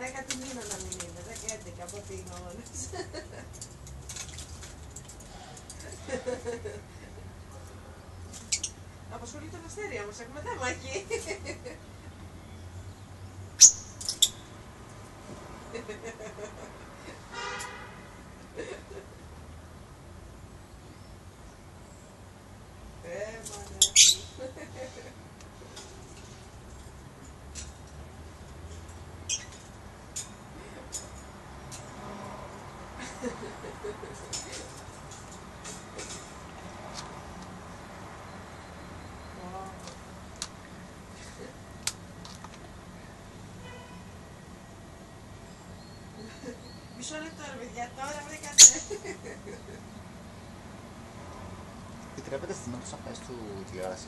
δέκατη μήνα να μην είναι, δέκα έντεκα από ό,τι είναι όλες. Απασχολεί τον αστέρι όμως, έχουμε θέμα εκεί. Ε, μάνα. Μισό λεπτό ρε παιδιά, τώρα βρήκατε. Επιτρέπεται στην όντως να πάει στο τηλεόραση.